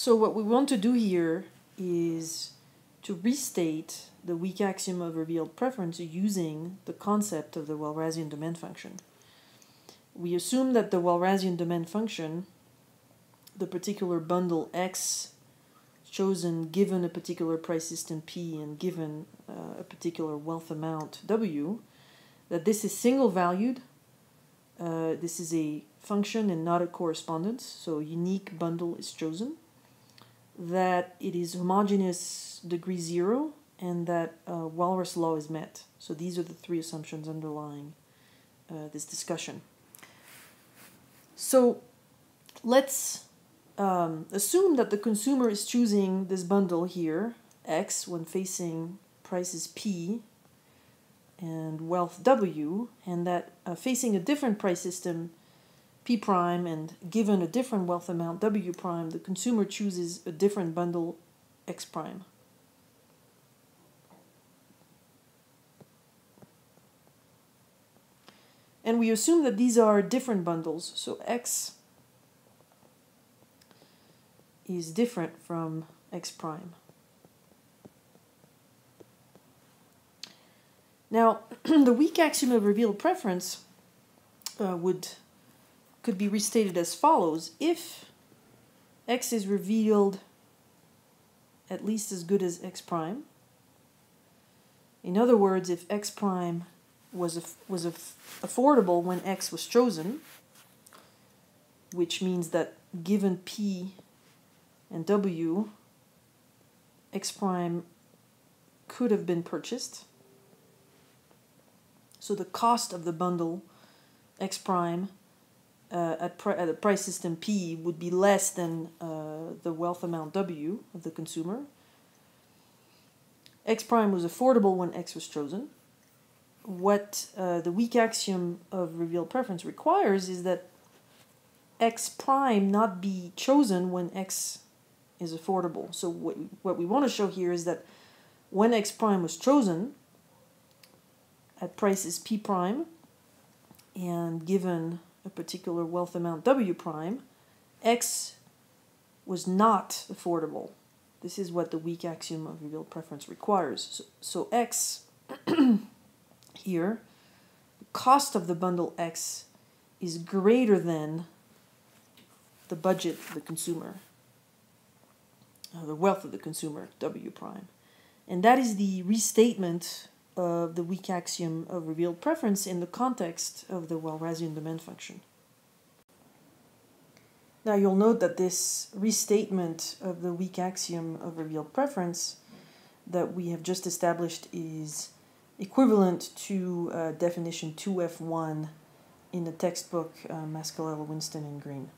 So what we want to do here is to restate the weak axiom of revealed preference using the concept of the Walrasian demand function. We assume that the Walrasian demand function, the particular bundle X chosen given a particular price system P and given uh, a particular wealth amount W, that this is single valued. Uh, this is a function and not a correspondence, so unique bundle is chosen. That it is homogeneous degree zero and that uh, Walras law is met. So these are the three assumptions underlying uh, this discussion. So let's um, assume that the consumer is choosing this bundle here, X, when facing prices P and wealth W, and that uh, facing a different price system, P prime, and given a different wealth amount W prime, the consumer chooses a different bundle X prime. And we assume that these are different bundles, so X is different from X prime. Now, the weak axiom of revealed preference uh, would could be restated as follows: If x is revealed at least as good as x prime, in other words, if x prime was was affordable when x was chosen, which means that given p and w, x prime could have been purchased. So the cost of the bundle x prime uh, at, at a price system P would be less than uh, the wealth amount W of the consumer. X prime was affordable when X was chosen what uh, the weak axiom of revealed preference requires is that x prime not be chosen when x is affordable. So what, what we want to show here is that when x prime was chosen at prices p prime and given a particular wealth amount w prime, x was not affordable. This is what the weak axiom of revealed preference requires. So, so x here, the cost of the bundle X is greater than the budget of the consumer, uh, the wealth of the consumer, W prime. And that is the restatement of the weak axiom of revealed preference in the context of the Walrasian demand function. Now you'll note that this restatement of the weak axiom of revealed preference that we have just established is equivalent to uh, definition 2F1 in the textbook uh, Whinston, and Green.